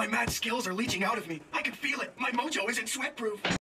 My mad skills are leeching out of me. I can feel it. My mojo isn't sweatproof.